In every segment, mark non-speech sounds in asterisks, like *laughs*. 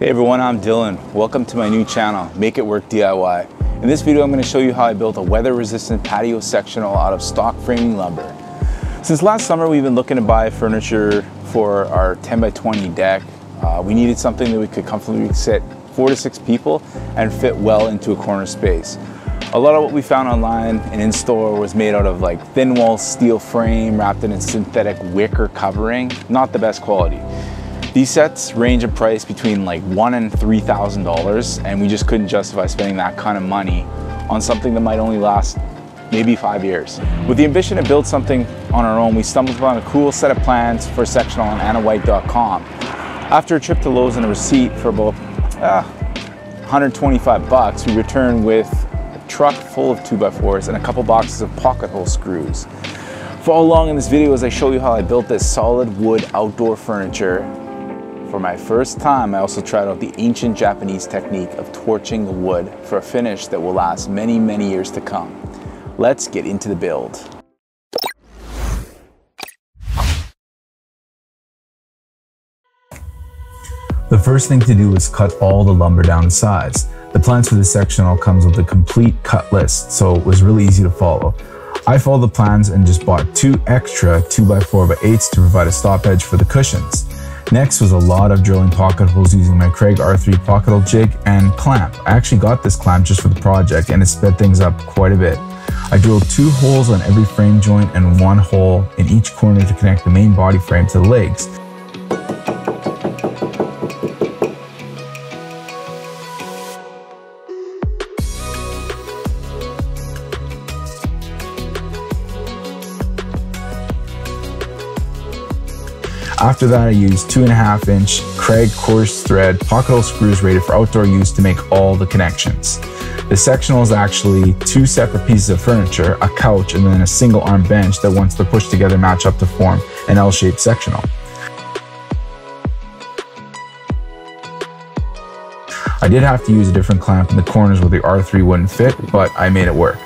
Hey everyone, I'm Dylan. Welcome to my new channel, Make It Work DIY. In this video, I'm gonna show you how I built a weather-resistant patio sectional out of stock framing lumber. Since last summer, we've been looking to buy furniture for our 10 by 20 deck. Uh, we needed something that we could comfortably sit four to six people and fit well into a corner space. A lot of what we found online and in store was made out of like thin wall steel frame wrapped in a synthetic wicker covering, not the best quality. These sets range in price between like one and $3,000 and we just couldn't justify spending that kind of money on something that might only last maybe five years. With the ambition to build something on our own, we stumbled upon a cool set of plans for a sectional on annawhite.com. After a trip to Lowe's and a receipt for about uh, 125 bucks, we returned with a truck full of 2x4s and a couple boxes of pocket hole screws. Follow along in this video as I show you how I built this solid wood outdoor furniture for my first time, I also tried out the ancient Japanese technique of torching the wood for a finish that will last many, many years to come. Let's get into the build. The first thing to do is cut all the lumber down to size. The plans for this sectional comes with a complete cut list, so it was really easy to follow. I followed the plans and just bought two extra 2x4x8s to provide a stop edge for the cushions. Next was a lot of drilling pocket holes using my Kreg R3 pocket hole jig and clamp. I actually got this clamp just for the project and it sped things up quite a bit. I drilled two holes on every frame joint and one hole in each corner to connect the main body frame to the legs. After that, I used two and a half inch Kreg coarse thread pocket hole screws rated for outdoor use to make all the connections. The sectional is actually two separate pieces of furniture, a couch, and then a single arm bench that once they're pushed together match up to form an L-shaped sectional. I did have to use a different clamp in the corners where the R3 wouldn't fit, but I made it work.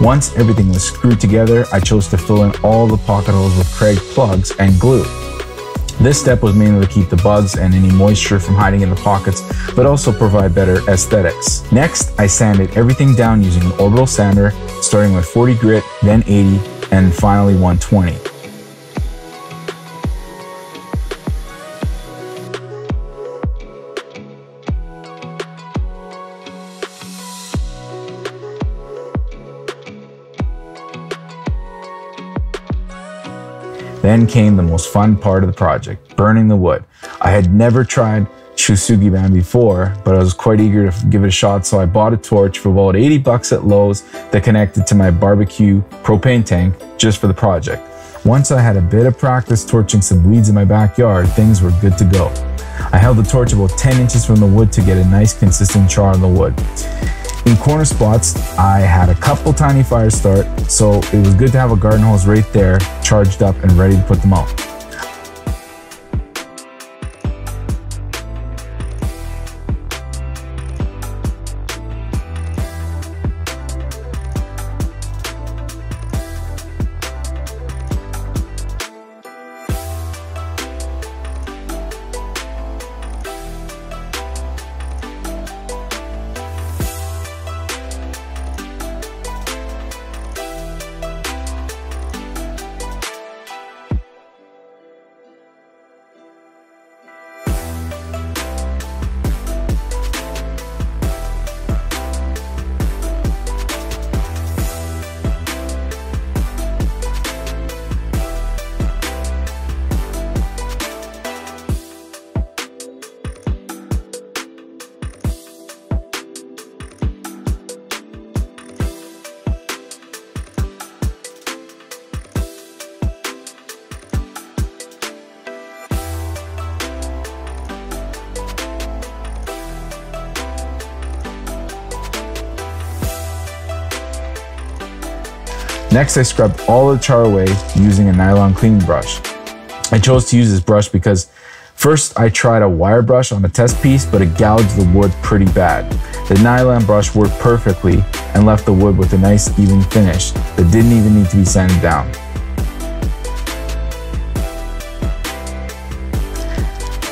Once everything was screwed together, I chose to fill in all the pocket holes with Kreg plugs and glue. This step was mainly to keep the bugs and any moisture from hiding in the pockets, but also provide better aesthetics. Next, I sanded everything down using an orbital sander, starting with 40 grit, then 80, and finally 120. Then came the most fun part of the project, burning the wood. I had never tried Shou Sugi Ban before, but I was quite eager to give it a shot, so I bought a torch for about 80 bucks at Lowe's that connected to my barbecue propane tank just for the project. Once I had a bit of practice torching some weeds in my backyard, things were good to go. I held the torch about 10 inches from the wood to get a nice consistent char on the wood. In corner spots, I had a couple tiny fires start, so it was good to have a garden hose right there, charged up and ready to put them out. Next, I scrubbed all the char away using a nylon cleaning brush. I chose to use this brush because first I tried a wire brush on a test piece, but it gouged the wood pretty bad. The nylon brush worked perfectly and left the wood with a nice even finish that didn't even need to be sanded down.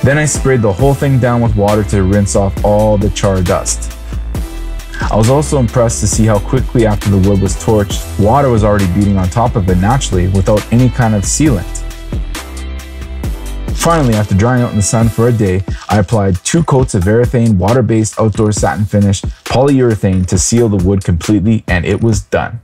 Then I sprayed the whole thing down with water to rinse off all the char dust. I was also impressed to see how quickly after the wood was torched, water was already beating on top of it naturally without any kind of sealant. Finally, after drying out in the sun for a day, I applied two coats of Varathane water-based outdoor satin finish polyurethane to seal the wood completely and it was done.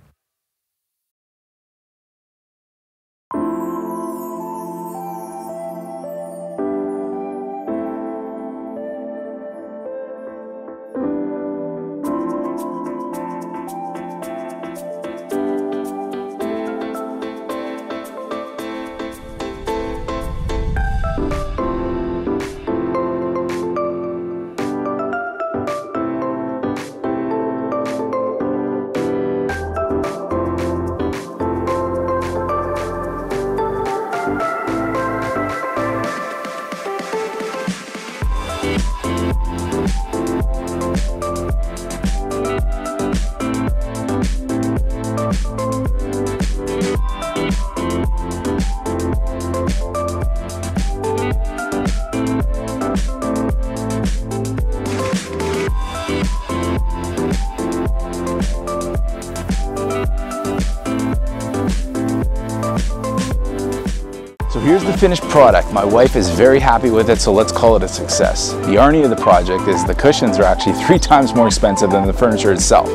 Here's the finished product. My wife is very happy with it, so let's call it a success. The irony of the project is the cushions are actually *laughs* three times more expensive than the furniture itself.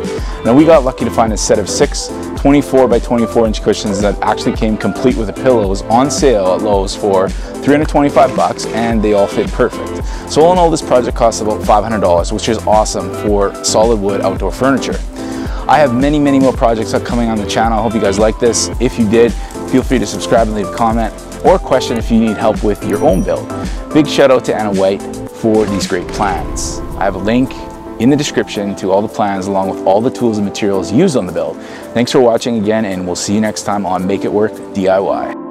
Now we got lucky to find a set of six 24 by 24 inch cushions that actually came complete with a pillow. It was on sale at Lowe's for 325 bucks and they all fit perfect. So all in all, this project costs about $500, which is awesome for solid wood outdoor furniture. I have many, many more projects upcoming on the channel. I hope you guys like this. If you did, feel free to subscribe and leave a comment or question if you need help with your own build. Big shout out to Anna White for these great plans. I have a link in the description to all the plans along with all the tools and materials used on the build. Thanks for watching again and we'll see you next time on Make It Work DIY.